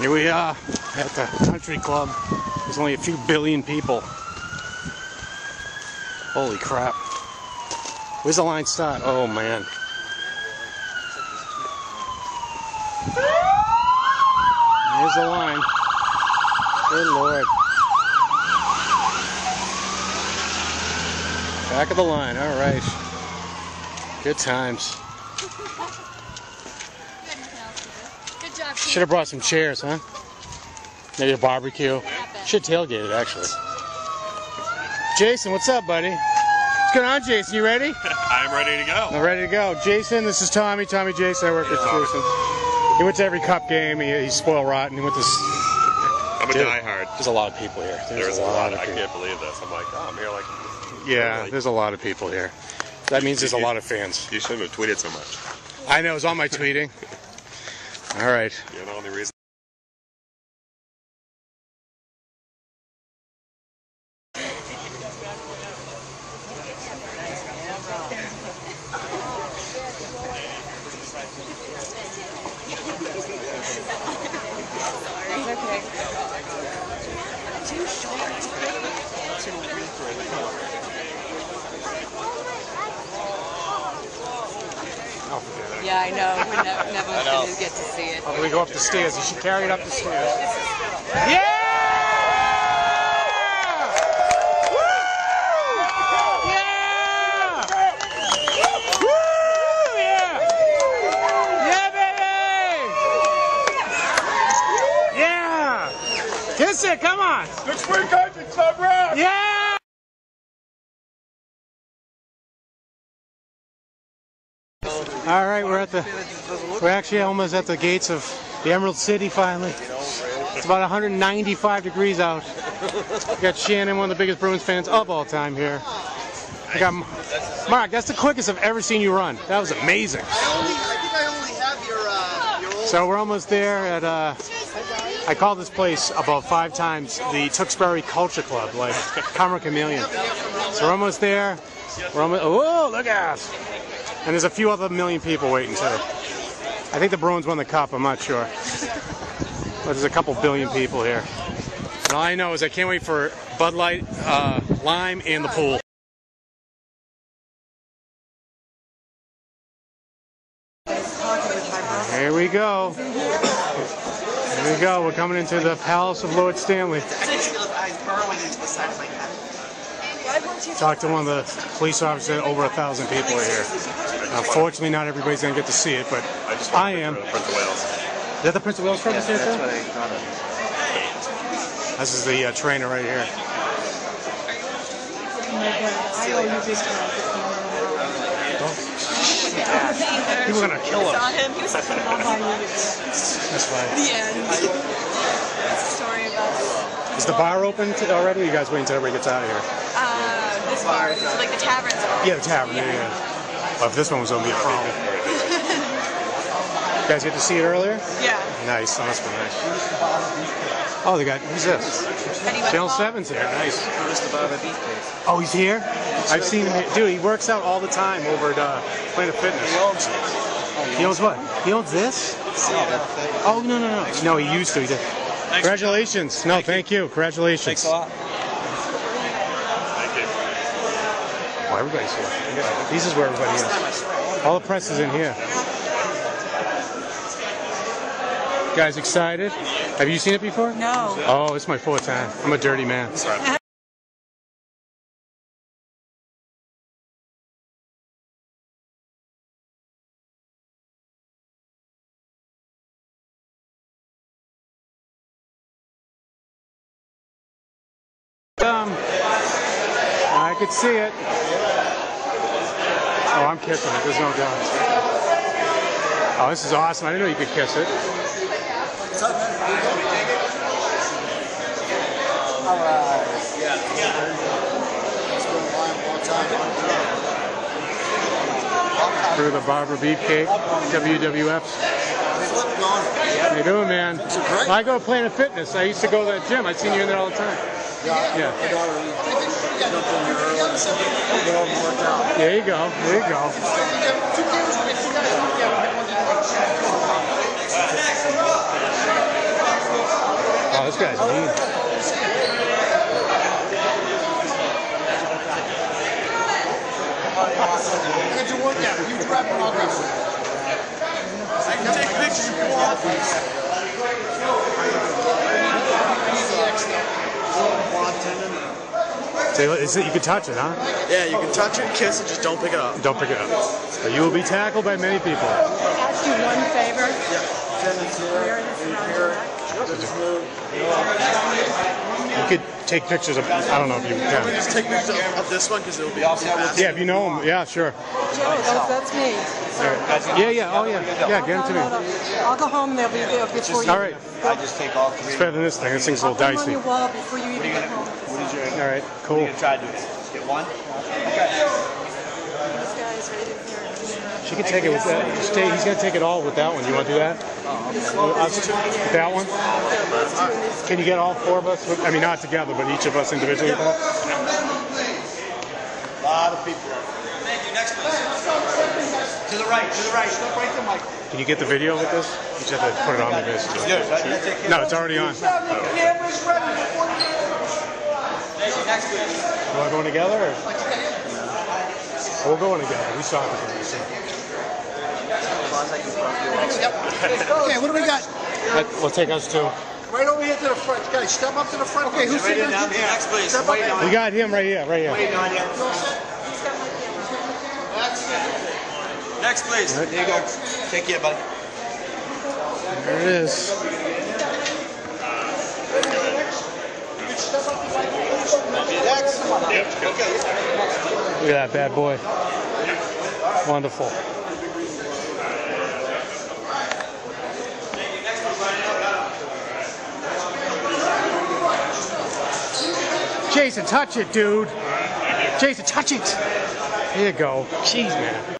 Here we are at the country club. There's only a few billion people. Holy crap. Where's the line start? Oh man. Here's the line. Good lord. Back of the line, all right. Good times. Should have brought some chairs, huh? Maybe a barbecue. Should tailgate it, actually. Jason, what's up, buddy? What's going on, Jason? You ready? I'm ready to go. I'm ready to go. Jason, this is Tommy. Tommy Jason. I work with Hello. Jason. He went to every cup game. He, he's spoiled rotten. He went to. I'm a Dude, diehard. There's a lot of people here. There's, There's a lot. of people. I can't believe this. I'm like, oh, I'm here like. Yeah, Really? there's a lot of people here. That means there's a lot of fans. You shouldn't have tweeted so much. I know. it was on my tweeting. All right. You're the only reason. Oh, forget it. Yeah, I know. We're never, never going to get to see it. Oh, we go up the stairs. You should carry it up the stairs. Yeah! Woo! Yeah! Yeah! Yeah, baby! Yeah! Kiss it, come on! It's free country club rock. Yeah! All right, we're at the, we're actually almost at the gates of the Emerald City finally. It's about 195 degrees out. We got Shannon, one of the biggest Bruins fans of all time here. I got Mark. That's the quickest I've ever seen you run. That was amazing. I only, I think I only have your, uh. So we're almost there at, uh, I call this place about five times the Tewksbury Culture Club, like Karma Chameleon. So we're almost there. We're almost, oh, look at us. And there's a few other million people waiting too. I think the Bruins won the cup, I'm not sure. But there's a couple billion people here. And all I know is I can't wait for Bud Light, uh, Lime, and the pool. Here we go. Here we go. We're coming into the Palace of Lord Stanley. I'm burrowing into the side of my head. Talked to one of the police officers. Over a thousand people are here. Unfortunately, not everybody's gonna get to see it, but I I am. Prince of Wales. Is that the Prince of Wales trophy? That's Santa? what I thought of. This is the uh, trainer right here. People are gonna kill Saw us. him. He was That's fine. the end. It's a story about Is the bar open t- already? Or you guys wait until everybody gets out of here? uh, this bar. So like the taverns. Yeah, the tavern. Yeah, yeah. Well, if this one was gonna be a problem. You guys get to see it earlier? Yeah. Nice. That must be nice. Oh, they got. Who's this? Channel Westfall. 7's here. Nice. Just above a beef place. Oh, he's here? I've seen him. here. Dude, he works out all the time over at uh, Planet Fitness. He owns what? He owns this? Oh, no, no, no. No, he used to. He did. Congratulations. No, thank you. Congratulations. Thanks a lot. Thank you. Oh, everybody's here. This is where everybody is. All the press is in here. You guys excited? Have you seen it before? No. Oh, it's my fourth time. I'm a dirty man. Um, I could see it. Oh, I'm kissing it. There's no doubt. Oh, this is awesome. I didn't know you could kiss it. Through the Barber Beefcake, How you doing, man? I go to Planet Fitness. I used to go to that gym. I've seen you in there all the time. Yeah. Yeah. There you go. There you go. Oh, Those guys mean. Got your work out. You grab an autograph. I can take pictures if you want. So is it, you can touch it, huh? Yeah, you can touch it, kiss it, just don't pick it up. Don't pick it up. But you will be tackled by many people. Ask you one favor. You could take pictures of. I don't know if you Can we just take pictures of, of this one because it'll be too fast. Yeah, if you know them. Yeah, sure. That's, that's me. Yeah, yeah. Oh, yeah. Yeah, get them to No, no, me. no. I'll go home and they'll be there before you. All right. I just take all three. It's better than this thing. This thing's a I'll little put them on dicey. your wall before you even get home. What is your? All right. What are Cool. you gonna try to do? Just get one. This guy's right in here. She could take it with that. Stay, he's gonna take it all with that one. You want to do that? Us With that one? Can you get all four of us? With, I mean, not together, but each of us individually. With that? A lot of people. Thank you. Next, please. To the right. To the right. Step right there, Michael. Can you get the video with this? You just have to put it on the this. Yours, right? You take care No, it's already on. Thank you. Next, please. You want to go together? Or? We'll going together. We saw it. together, so. Okay, what do we got? That will take us to. Right over here to the front. Guys, step up to the front. Okay, who's sitting Down here. Next, please. Step up Wait here. on We got him right here, right here. Wait on. Next, please. There you go. Take care, buddy. There it is. Next. Okay. Look at that bad boy. Wonderful. Jason, touch it, dude. Jason, touch it. There you go. Jeez, man.